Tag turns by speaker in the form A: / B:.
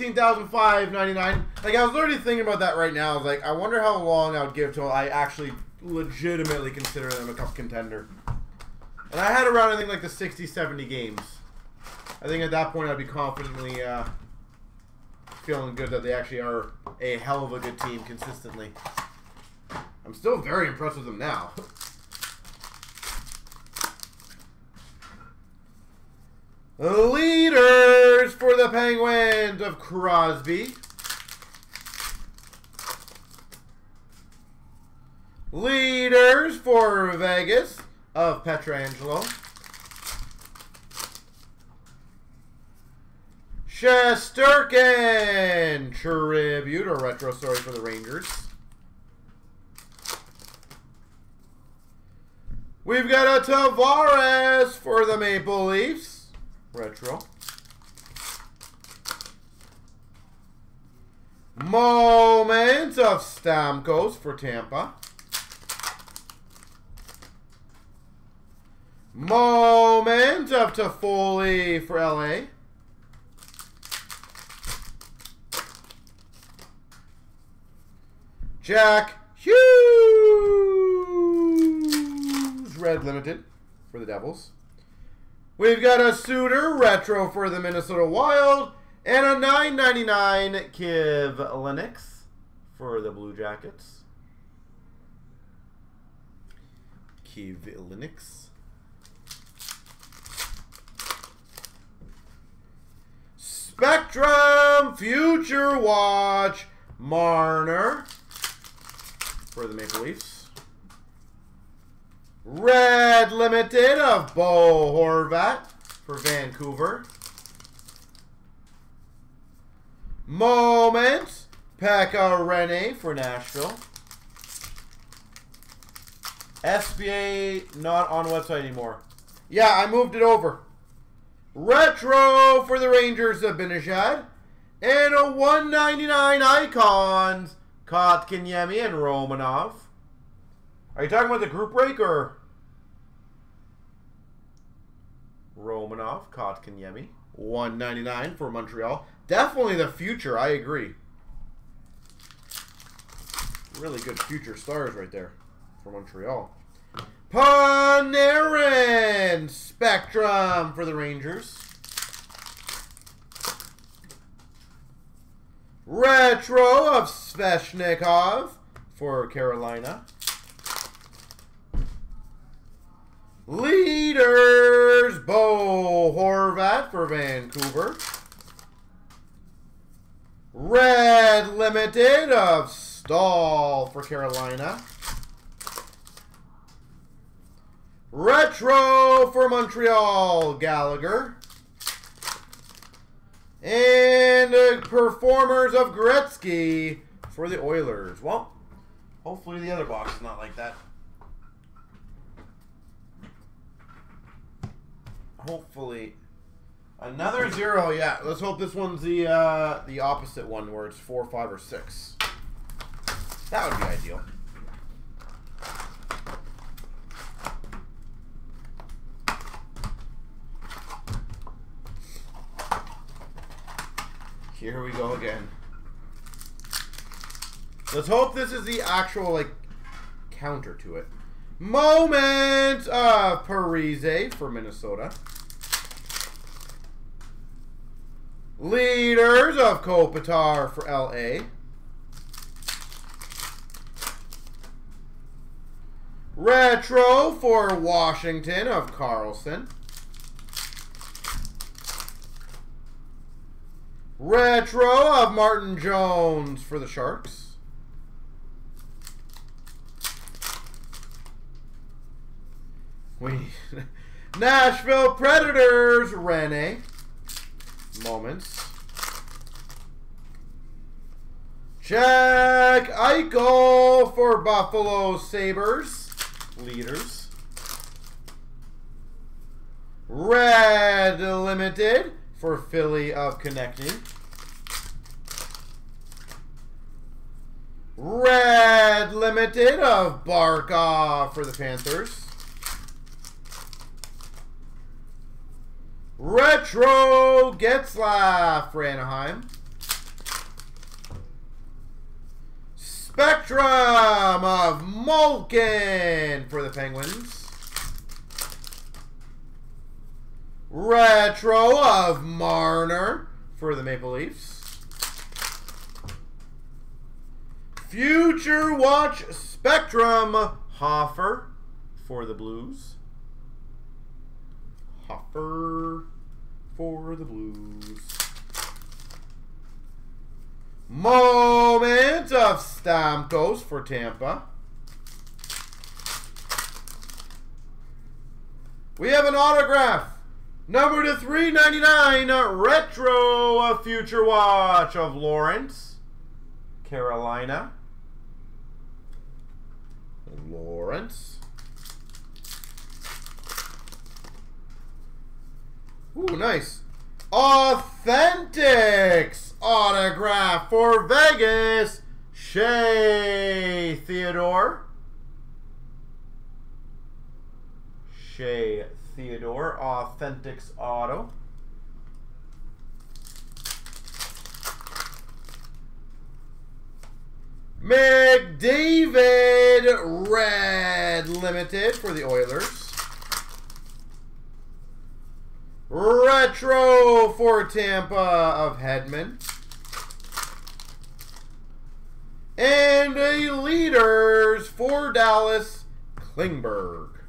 A: 19,599. Like, I was literally thinking about that right now. I was like, I wonder how long I would give till I actually legitimately consider them a cup contender. And I had around, I think, like the 60, 70 games. I think at that point I'd be confidently uh, feeling good that they actually are a hell of a good team consistently. I'm still very impressed with them now. For the Penguins of Crosby. Leaders for Vegas of Pietrangelo. Shesterkin tribute or retro story for the Rangers. We've got a Tavares for the Maple Leafs. Retro. Moments of Stamkos for Tampa. Moment of Toffoli for LA. Jack Hughes, Red Limited for the Devils. We've got a Suter Retro for the Minnesota Wild. And a 9.99 Kiv Lennox for the Blue Jackets. Kiv Lennox. Spectrum Future Watch Marner for the Maple Leafs. Red Limited of Bo Horvat for Vancouver. Moment, Pekka Rinne for Nashville. SBA not on website anymore. Yeah, I moved it over. Retro for the Rangers of Benishad. And a 199 icons, Kotkaniemi and Romanov. Are you talking about the group break or Romanov, Kotkaniemi? 199 for Montreal. Definitely the future, I agree. Really good future stars right there for Montreal. Panarin Spectrum for the Rangers. Retro of Svechnikov for Carolina. Leaders Bo Horvat for Vancouver. Red Limited of Staal for Carolina. Retro for Montreal, Gallagher. And Performers of Gretzky for the Oilers. Well, hopefully the other box is not like that. Hopefully. Another zero, yeah. Let's hope this one's the uh, the opposite one where it's four, five, or six. That would be ideal. Here we go again. Let's hope this is the actual, like, counter to it. Moment of Parise for Minnesota. Leaders of Kopitar for LA. Retro for Washington of Carlson. Retro of Martin Jones for the Sharks. We Nashville Predators, Rinne. Moments. Jack Eichel for Buffalo Sabres. Leaders. Red Limited for Philly of Konecny. Red Limited of Barkov for the Panthers. Retro Getzlaf for Anaheim. Spectrum of Malkin for the Penguins. Retro of Marner for the Maple Leafs. Future Watch Spectrum Hoffer for the Blues. Hoffer for the Blues. Moment of Stamkos for Tampa. We have an autograph. Number to 399, Retro a Future Watch of Lorentz, Carolina. Lorentz. Nice. Authentics autograph for Vegas, Shea Theodore. Shea Theodore, Authentics Auto. McDavid Red Limited for the Oilers. Retro for Tampa of Hedman. And a leaders for Dallas Klingberg.